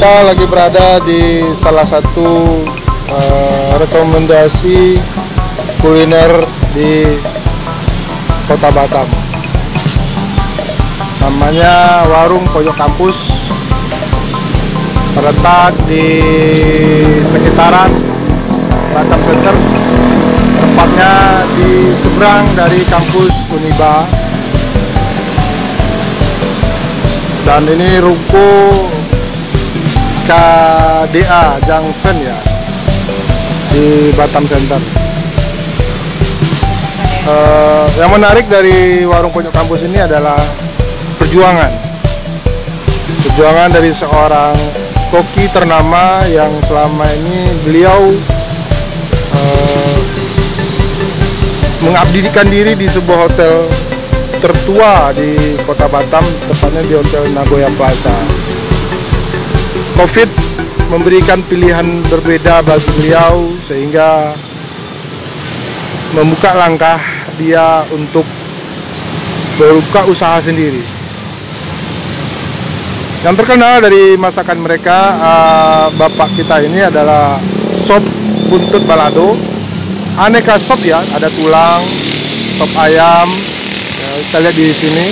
kita lagi berada di salah satu uh, rekomendasi kuliner di Kota Batam. Namanya Warung Pojok Kampus. Terletak di sekitaran Batam Center. Tempatnya di seberang dari kampus Uniba. Dan ini ruko KDA Junction ya di Batam Center. Uh, yang menarik dari warung pojok kampus ini adalah perjuangan. Perjuangan dari seorang koki ternama yang selama ini beliau uh, mengabdikan diri di sebuah hotel tertua di kota Batam, tepatnya di Hotel Nagoya Plaza. Covid memberikan pilihan berbeda bagi beliau sehingga membuka langkah dia untuk berbuka usaha sendiri. Yang terkenal dari masakan mereka, uh, bapak kita ini adalah sop buntut balado. Aneka sop ya, ada tulang, sop ayam, ya, kita lihat di sini.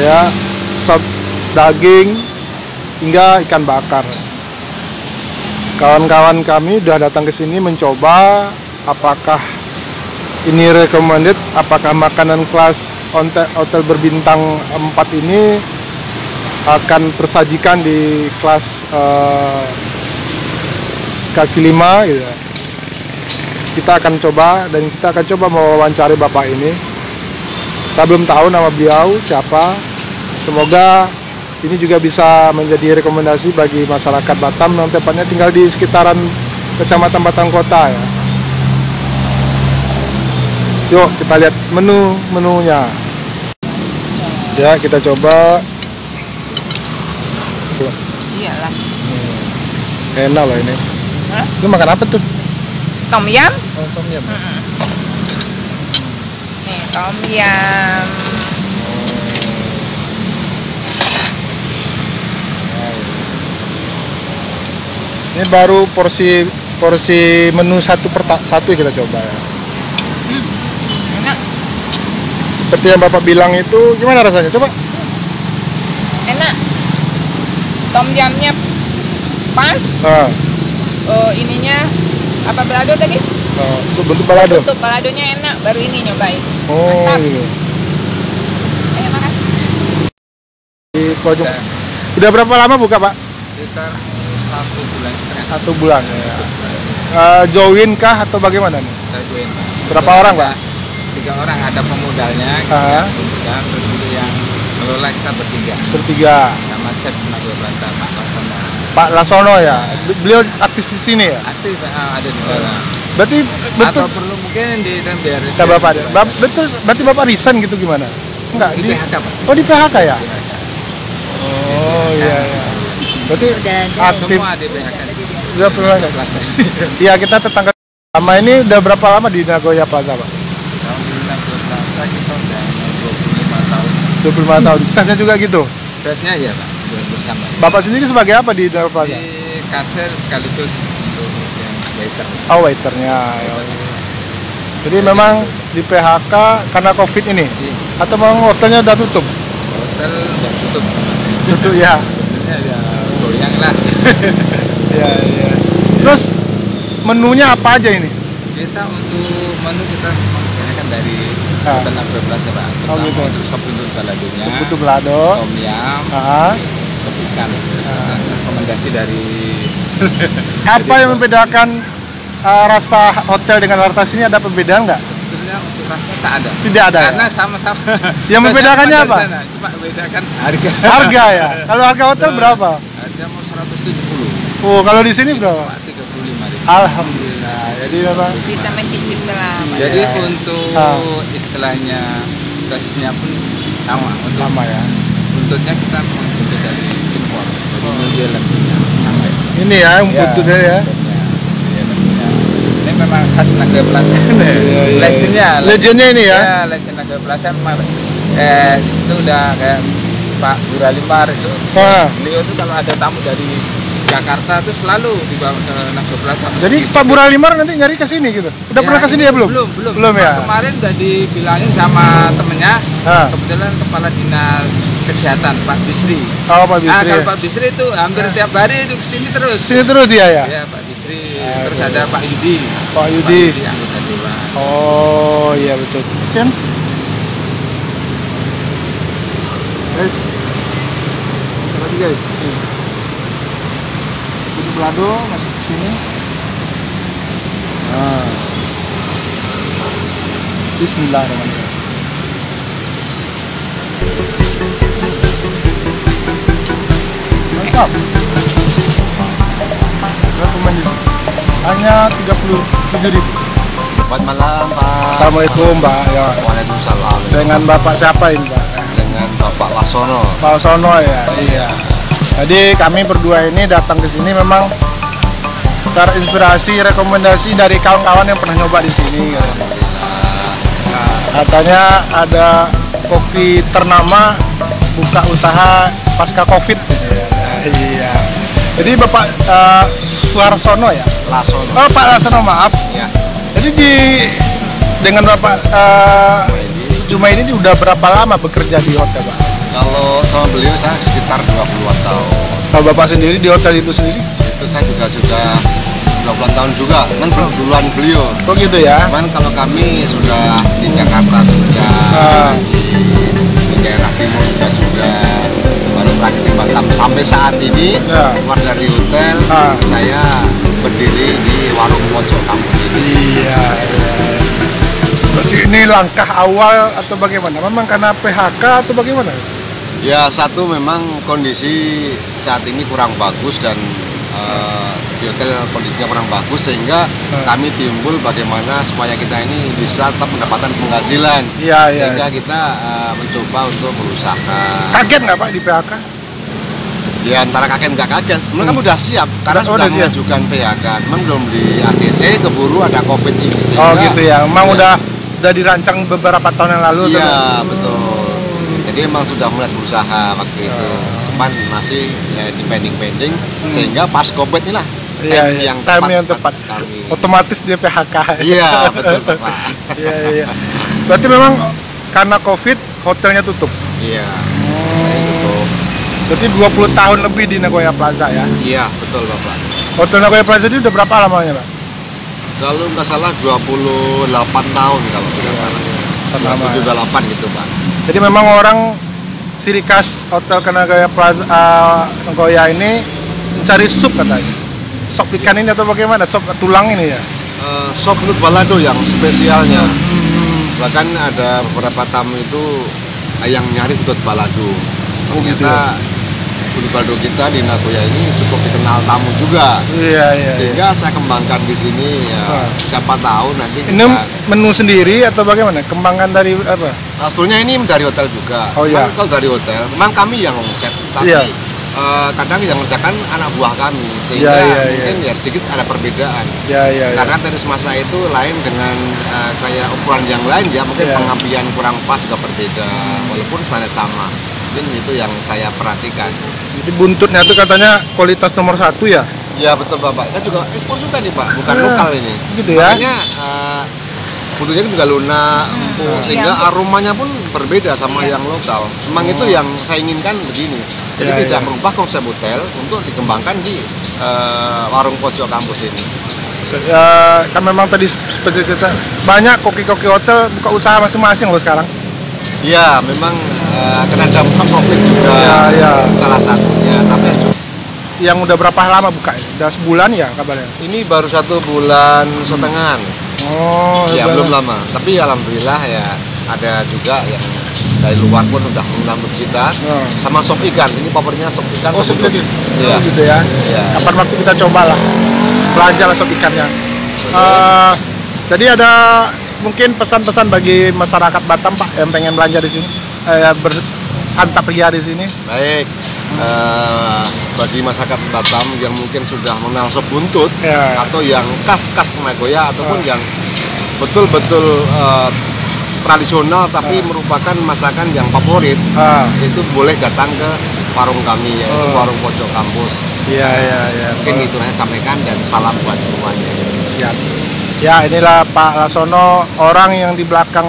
Ya, sop daging hingga ikan bakar. Kawan-kawan kami sudah datang ke sini mencoba apakah ini recommended, apakah makanan kelas hotel, hotel berbintang 4 ini akan tersajikan di kelas uh, kaki lima gitu. Kita akan coba dan kita akan coba mewawancari bapak ini. Saya belum tahu nama beliau siapa. Semoga ini juga bisa menjadi rekomendasi bagi masyarakat Batam yang tepatnya tinggal di sekitaran Kecamatan Batam Kota ya. Yuk kita lihat menu menunya. Ya kita coba. Iyalah. Enak loh ini. Hah? Lu makan apa tuh? Tom yum? Oh, tom yum. Nih, tom yum. Ini baru porsi porsi menu satu per satu kita coba ya. Enak. Seperti yang Bapak bilang itu gimana rasanya? Coba. Enak. Tom yumnya pas. Ah, Oh, ininya apa balado tadi? ah, so, bentuk balado. Tutup baladonya enak. Baru ini nyobain. Oh, Mantap. gitu. Ayo makan. Di pojok. Udah berapa lama buka, Pak? sekitar satu bulan setengah Satu bulan ya. Eh, join kah atau bagaimana nih? saya join Pak. Berapa orang, Pak? tiga orang ada pemodalnya Ah. yang pemodal terus itu yang kelola kita bertiga Bertiga. sama chef Nagoya Plaza Pak Lasono Pak Lasono ya. Beliau aktif di sini ya. aktif ah, ada di sana Berarti betul atau perlu mungkin di biar Kata Bapak, Bap- betul berarti Bapak resign gitu gimana? Enggak, di PHK Pak Oh, di PHK ya? Oh, iya iya. Berarti aktif semua di PHK udah pernah? Plaza Iya, kita tetangga lama ini udah berapa lama di Nagoya Plaza, Pak? tahun di Nagoya Plaza kita udah 25 tahun 25 tahun. Chefnya juga gitu. chefnya ya Pak bersama Bapak sendiri sebagai apa di Nagoya Plaza? di kasir sekaligus untuk yang waiter Oh, waiternya. ya. Jadi memang di PHK karena Covid ini di atau memang hotelnya udah tutup? hotel udah tutup Tutup ya. Sebenarnya ya goyang lah Iya, iya. Terus menunya apa aja ini? kita untuk menu kita menggunakan dari Ah. Nagoya Plaza Pak Oh, gitu. untuk sop buntut baladonya Butuh belado. tom yum Ah. sop ikan Ah. Rekomendasi dari Apa yang membedakan uh, rasa hotel dengan rasa sini ada perbedaan nggak? sebetulnya untuk rasa tak ada Tidak ada. karena Ya? sama-sama Yang membedakannya apa? sana. cuma bedakan harga Harga ya. Kalau harga hotel berapa? Harga mau 170 Oh, kalau di sini berapa? cuma 35 ribu Alhamdulillah. Jadi memang Bisa mencicip lah. jadi Iya. untuk Ah. istilahnya tesnya pun sama untuk sama ya. buntutnya kita mengambil dari impor jadi Oh. dia lebihnya sampai Ini ya yang buntutnya ya. Iya, lebihnya. ini memang khas Naga Plaza Iya, iya, iya. legendnya Legendnya ini ya. ya legend Naga Plaza memang eh di situ udah kayak Pak Buralimar itu Nah, beliau itu kalau ada tamu dari Jakarta itu selalu dibawa ke Plaza jadi Pak Buralimar nanti nyari ke sini gitu. Udah pernah ke sini ya belum? belum belum Belum ya. kemarin udah dibilangin sama temennya Ah. kebetulan kepala dinas kesehatan Pak Bisri Oh Pak Ah, Bisri. kalau Pak Bisri itu hampir tiap hari itu ke sini terus Sini terus dia ya. ya Pak Bisri Aduh. terus ada Pak Yudi Pak Yudi. Pak Yudi anggota dewan Oh iya betul. Ken? Guys, lagi guys. Belado masuk ke sini. Nah. Bismillahirrahmanirrahim. Mantap. Berapa menit? Hanya 37 ribu. Selamat malam Pak. Assalamualaikum Mbak. Ya. Waalaikumsalam. Dengan Bapak siapa ini Pak? Dengan Bapak Lasono. Pak Sono ya. Iya. Jadi kami berdua ini datang ke sini memang terinspirasi rekomendasi dari kawan-kawan yang pernah nyoba di sini. Nah, katanya ada kopi ternama buka usaha pasca covid. Iya. Jadi Bapak eh, Suarsono ya. Lasono. Oh Pak Lasono maaf. Ya. Jadi di dengan Bapak eh, Jumaidi ini udah berapa lama bekerja di hotel Pak? Kalau sama beliau saya sekitar 20-an tahun. Kalau Bapak sendiri di hotel itu sendiri? Itu saya juga sudah 20 tahun juga. Kan duluan beliau. Kok gitu ya? Cuman kalau kami sudah di Jakarta sudah Ah. di, di daerah timur juga sudah baru terakhir di Batam sampai saat ini Ya. keluar dari hotel Ah. saya berdiri di warung pojok kampus ini. Iya, iya. Berarti ini langkah awal atau bagaimana? Memang karena PHK atau bagaimana? Ya satu memang kondisi saat ini kurang bagus dan eh, di hotel kondisinya kurang bagus sehingga Hmm. kami timbul bagaimana supaya kita ini bisa tetap mendapatkan penghasilan Iya, iya. sehingga kita eh, mencoba untuk berusaha. Kaget nggak Pak di PHK? Ya antara kaget nggak kaget, sebenarnya kami udah siap karena Hmm. Oh, sudah udah siap. mengajukan PHK, cuman belum di ACC keburu ada COVID ini. Oh sehingga- gitu ya. Memang Ya. udah udah dirancang beberapa tahun yang lalu. Iya betul. Jadi emang sudah mulai berusaha waktu itu. Cuman masih ya, di pending-pending sehingga pas covid inilah Hmm. Iya, time iya. yang Time tepat, yang tepat. kami. Otomatis dia PHK. Iya betul Pak. Iya, iya. Berarti memang karena Covid hotelnya tutup. Iya. Saya tutup. Berarti 20 tahun lebih di Nagoya Plaza ya. Iya betul Bapak. Hotel Nagoya Plaza ini udah berapa lamanya, Pak? Kalau nggak salah 28 tahun kalau tidak salah. Pertama, ya. 28 gitu Pak. Jadi memang orang ciri khas Hotel Kanagaya Plaza uh, Nagoya ini mencari sup katanya. Sop ikan ini atau bagaimana? Sop tulang ini ya? Eh, sop nut balado yang spesialnya. Bahkan ada beberapa tamu itu yang nyari nut balado. Oh, gitu Ternyata nut balado kita di Nagoya ini cukup dikenal tamu juga. Iya, iya. iya. Sehingga saya kembangkan di sini ya Wah. siapa tahu nanti Ini kita menu sendiri atau bagaimana? Kembangan dari apa? Aslinya ini dari hotel juga. Oh, iya. Kalau dari hotel, memang kami yang omset, tapi Iya. eh, kadang yang mengerjakan anak buah kami, sehingga Iya, iya, mungkin ya sedikit ada perbedaan. Ya, ya, ya. Karena tenis masa itu lain dengan eh, kayak ukuran yang lain ya, mungkin Iya. pengambilan kurang pas juga berbeda, walaupun standar sama. Mungkin itu yang saya perhatikan. Jadi buntutnya itu katanya kualitas nomor satu ya? Ya betul Bapak, kita juga ekspor juga nih Pak, bukan Iya. lokal ini. Gitu ya? Makanya eh, buntutnya juga lunak, empuk, sehingga Iya. aromanya pun berbeda sama Iya. yang lokal. Memang itu yang saya inginkan begini. Jadi Oh. Iya, tidak iya. merubah konsep hotel untuk dikembangkan di eh, warung pojok kampus ini. Ya, kan memang tadi cerita banyak koki-koki hotel buka usaha masing-masing loh sekarang. Ya, memang eh, kena dampak COVID juga Iya, iya. salah satunya. Tapi Yang udah berapa lama buka? ya? Udah sebulan ya kabarnya? ini baru satu bulan setengah. Oh, Ya belum lama. Tapi alhamdulillah ya ada juga yang dari luar pun udah menyambut kita. Oh. Sama sop ikan. Ini favoritnya sop ikan. Oh, sop ikan. Iya. Oh, gitu ya. Iya. Kapan waktu kita coba lah. Belanja lah sop ikannya. Eh, jadi ada mungkin pesan-pesan bagi masyarakat Batam Pak yang pengen belanja di sini, eh, bersantap ria di sini. Baik. Eh, bagi masyarakat Batam yang mungkin sudah mengenal sop buntut Ya. atau yang khas-khas Nagoya ataupun Ah. yang betul-betul eh, tradisional tapi Ah. merupakan masakan yang favorit Ah, itu boleh datang ke warung kami yaitu Oh. warung pojok kampus iya iya iya. mungkin itu saya sampaikan dan salam buat semuanya Siap. Ya inilah Pak Lasono orang yang di belakang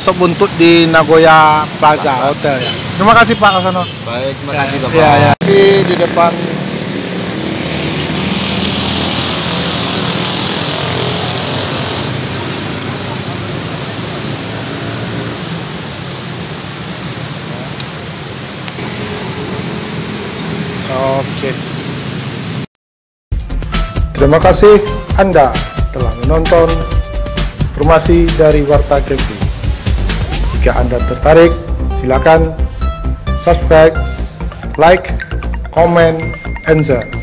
sop buntut di Nagoya Plaza Plaza. Hotel ya. Terima kasih Pak Lasono. baik terima kasih bapak Ya, ya. Di, di depan Oke. Terima kasih Anda telah menonton informasi dari Warta Camping. Jika Anda tertarik, silakan subscribe, like, comment, and share.